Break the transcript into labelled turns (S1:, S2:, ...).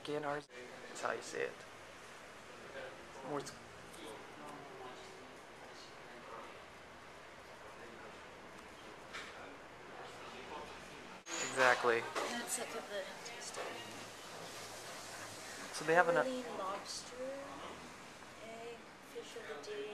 S1: back in ours. That's how you see it. More Exactly.
S2: That's like of the
S1: So they have enough.
S2: Lobster, egg, fish of the day,